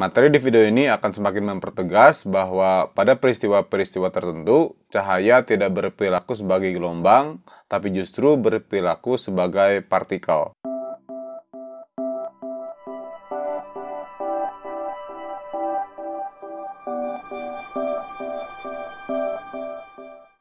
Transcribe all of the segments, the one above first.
Materi di video ini akan semakin mempertegas bahwa pada peristiwa-peristiwa tertentu, cahaya tidak berperilaku sebagai gelombang, tapi justru berperilaku sebagai partikel.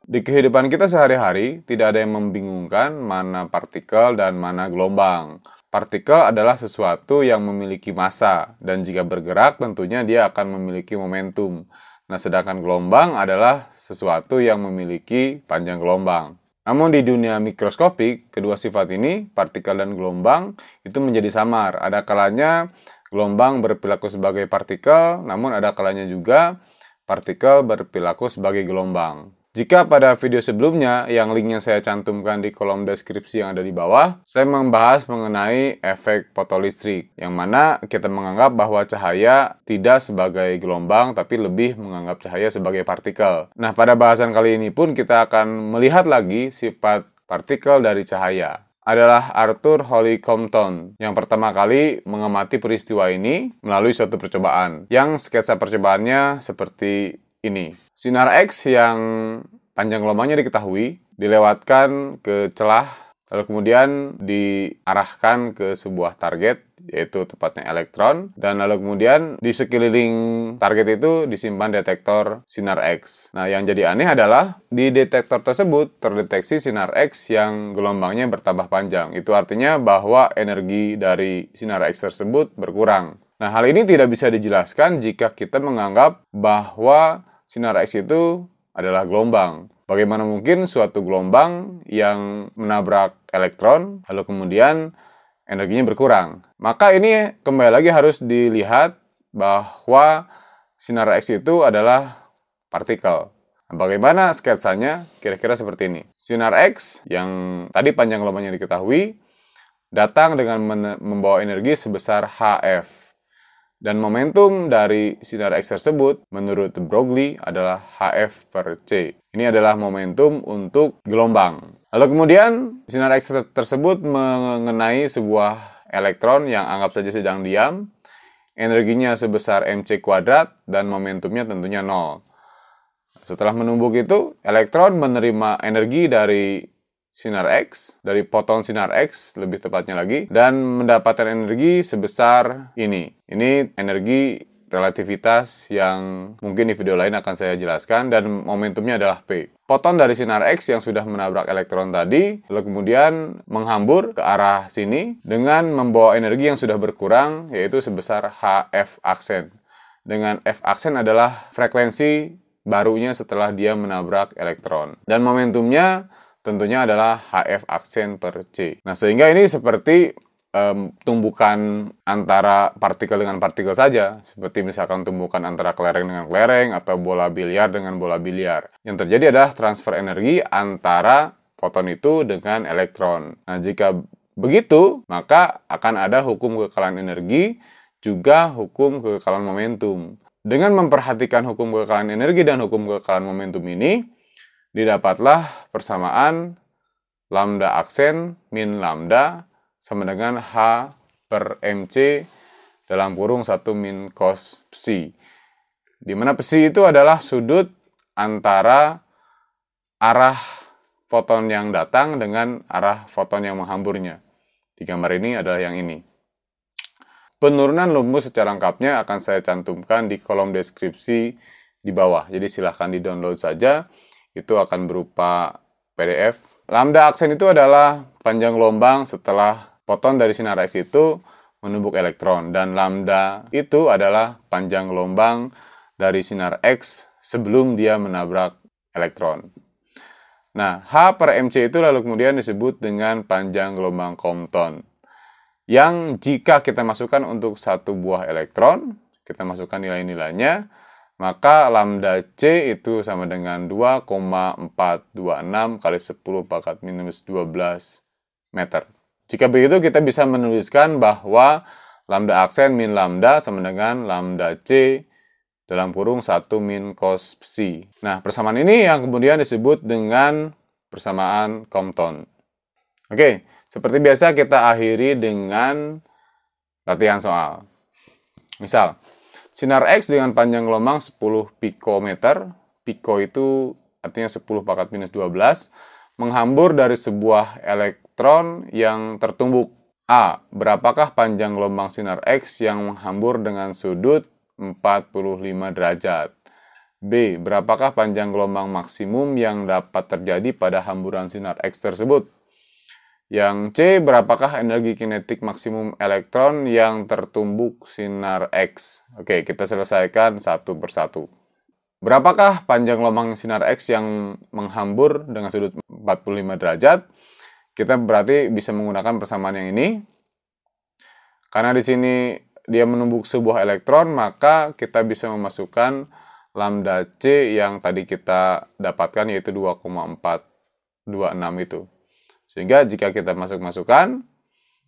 Di kehidupan kita sehari-hari, tidak ada yang membingungkan mana partikel dan mana gelombang. Partikel adalah sesuatu yang memiliki massa, dan jika bergerak tentunya dia akan memiliki momentum. Nah, sedangkan gelombang adalah sesuatu yang memiliki panjang gelombang. Namun di dunia mikroskopik, kedua sifat ini, partikel dan gelombang, itu menjadi samar. Ada kalanya gelombang berperilaku sebagai partikel, namun ada kalanya juga partikel berperilaku sebagai gelombang. Jika pada video sebelumnya yang linknya saya cantumkan di kolom deskripsi yang ada di bawah, saya membahas mengenai efek fotolistrik, yang mana kita menganggap bahwa cahaya tidak sebagai gelombang, tapi lebih menganggap cahaya sebagai partikel. Nah, pada bahasan kali ini pun kita akan melihat lagi sifat partikel dari cahaya adalah Arthur Holly Compton yang pertama kali mengamati peristiwa ini melalui suatu percobaan yang sketsa percobaannya seperti ini. Sinar X yang panjang gelombangnya diketahui dilewatkan ke celah lalu kemudian diarahkan ke sebuah target yaitu tepatnya elektron dan lalu kemudian di sekeliling target itu disimpan detektor sinar X. Nah, yang jadi aneh adalah di detektor tersebut terdeteksi sinar X yang gelombangnya bertambah panjang. Itu artinya bahwa energi dari sinar X tersebut berkurang. Nah, hal ini tidak bisa dijelaskan jika kita menganggap bahwa sinar X itu adalah gelombang. Bagaimana mungkin suatu gelombang yang menabrak elektron, lalu kemudian energinya berkurang? Maka ini kembali lagi harus dilihat bahwa sinar X itu adalah partikel. Bagaimana sketsanya? Kira-kira seperti ini. Sinar X yang tadi panjang gelombangnya diketahui, datang dengan membawa energi sebesar HF. Dan momentum dari sinar X tersebut menurut Broglie adalah HF per C. Ini adalah momentum untuk gelombang. Lalu kemudian sinar X tersebut mengenai sebuah elektron yang anggap saja sedang diam. Energinya sebesar mc kuadrat dan momentumnya tentunya nol. Setelah menumbuk itu, elektron menerima energi dari sinar X, dari foton sinar X lebih tepatnya lagi, dan mendapatkan energi sebesar ini. Ini energi relativitas yang mungkin di video lain akan saya jelaskan dan momentumnya adalah P. Foton dari sinar X yang sudah menabrak elektron tadi lalu kemudian menghambur ke arah sini dengan membawa energi yang sudah berkurang yaitu sebesar HF aksen. Dengan F aksen adalah frekuensi barunya setelah dia menabrak elektron. Dan momentumnya tentunya adalah HF aksen per C. Nah, sehingga ini seperti um, tumbukan antara partikel dengan partikel saja, seperti misalkan tumbukan antara kelereng dengan kelereng atau bola biliar dengan bola biliar. Yang terjadi adalah transfer energi antara foton itu dengan elektron. Nah, jika begitu, maka akan ada hukum kekalahan energi juga hukum kekalahan momentum. Dengan memperhatikan hukum kekalahan energi dan hukum kekalahan momentum ini, didapatlah persamaan lambda aksen min lambda sama dengan H per MC dalam kurung 1 min cos psi. Di mana psi itu adalah sudut antara arah foton yang datang dengan arah foton yang menghamburnya. Di gambar ini adalah yang ini. Penurunan lumbus secara lengkapnya akan saya cantumkan di kolom deskripsi di bawah. Jadi silahkan di-download saja itu akan berupa PDF. Lambda aksen itu adalah panjang gelombang setelah foton dari sinar X itu menumbuk elektron dan lambda itu adalah panjang gelombang dari sinar X sebelum dia menabrak elektron. Nah, H per MC itu lalu kemudian disebut dengan panjang gelombang Compton. Yang jika kita masukkan untuk satu buah elektron, kita masukkan nilai-nilainya, maka lambda C itu sama dengan 2,426 kali 10 pangkat minus 12 meter. Jika begitu kita bisa menuliskan bahwa lambda aksen min lambda sama dengan lambda C dalam kurung 1 min cos psi. Nah, persamaan ini yang kemudian disebut dengan persamaan Compton. Oke, seperti biasa kita akhiri dengan latihan soal. Misal, Sinar X dengan panjang gelombang 10 pikometer, piko itu artinya 10 pangkat minus 12, menghambur dari sebuah elektron yang tertumbuk. A. Berapakah panjang gelombang sinar X yang menghambur dengan sudut 45 derajat? B. Berapakah panjang gelombang maksimum yang dapat terjadi pada hamburan sinar X tersebut? Yang C. Berapakah energi kinetik maksimum elektron yang tertumbuk sinar X? Oke, kita selesaikan satu persatu. Berapakah panjang gelombang sinar X yang menghambur dengan sudut 45 derajat? Kita berarti bisa menggunakan persamaan yang ini. Karena di sini dia menumbuk sebuah elektron, maka kita bisa memasukkan lambda C yang tadi kita dapatkan yaitu 2,426 itu. Sehingga jika kita masuk-masukkan,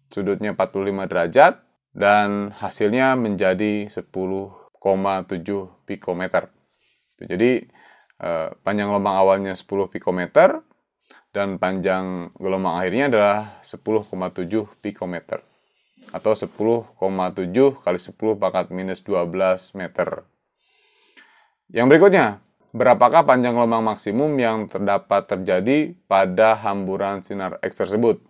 sudutnya 45 derajat, dan hasilnya menjadi 10,7 pikometer. Jadi eh, panjang gelombang awalnya 10 pikometer, dan panjang gelombang akhirnya adalah 10,7 pikometer. Atau 10,7 kali 10 pangkat minus 12 meter. Yang berikutnya, berapakah panjang gelombang maksimum yang terdapat terjadi pada hamburan sinar X tersebut?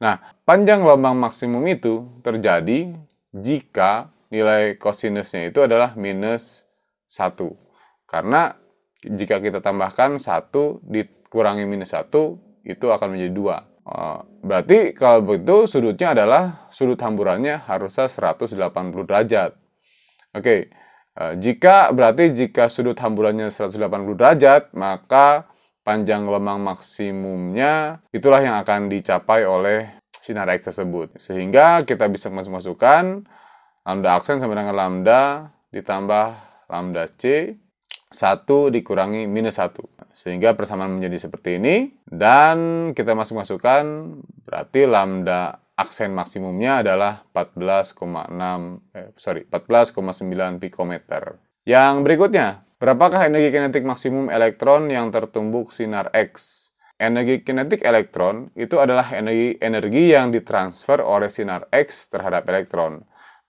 Nah, panjang gelombang maksimum itu terjadi jika nilai kosinusnya itu adalah minus 1. Karena jika kita tambahkan 1 dikurangi minus 1, itu akan menjadi 2. Eh, berarti kalau begitu sudutnya adalah sudut hamburannya harusnya 180 derajat. Oke, jika berarti jika sudut hamburannya 180 derajat, maka panjang gelombang maksimumnya itulah yang akan dicapai oleh sinar X tersebut. Sehingga kita bisa masuk-masukkan lambda aksen sama dengan lambda ditambah lambda C 1 dikurangi minus 1. Sehingga persamaan menjadi seperti ini. Dan kita masuk-masukkan berarti lambda aksen maksimumnya adalah 14,6 eh, sorry 14,9 pikometer. Yang berikutnya, berapakah energi kinetik maksimum elektron yang tertumbuk sinar X? Energi kinetik elektron itu adalah energi energi yang ditransfer oleh sinar X terhadap elektron.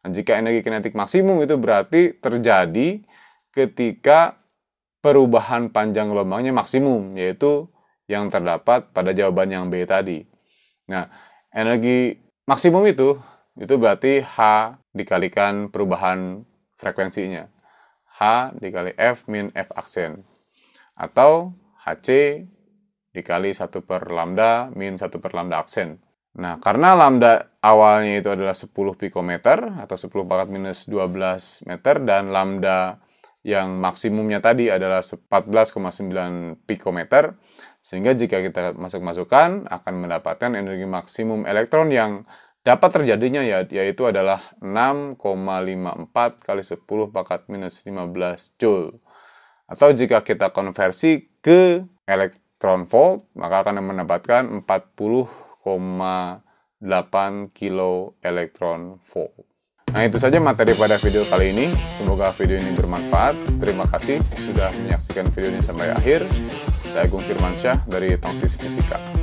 Nah, jika energi kinetik maksimum itu berarti terjadi ketika perubahan panjang gelombangnya maksimum, yaitu yang terdapat pada jawaban yang B tadi. Nah, energi maksimum itu itu berarti H dikalikan perubahan frekuensinya. H dikali F min F aksen. Atau HC dikali 1 per lambda min 1 per lambda aksen. Nah, karena lambda awalnya itu adalah 10 pikometer atau 10 pangkat minus 12 meter dan lambda yang maksimumnya tadi adalah 14,9 pikometer, sehingga jika kita masuk-masukkan akan mendapatkan energi maksimum elektron yang dapat terjadinya ya yaitu adalah 6,54 kali 10 pangkat minus 15 joule. Atau jika kita konversi ke elektron volt, maka akan mendapatkan 40,8 kilo elektron volt. Nah itu saja materi pada video kali ini. Semoga video ini bermanfaat. Terima kasih sudah menyaksikan video ini sampai akhir. Saya Agung Firmansyah dari Tongsis Fisika.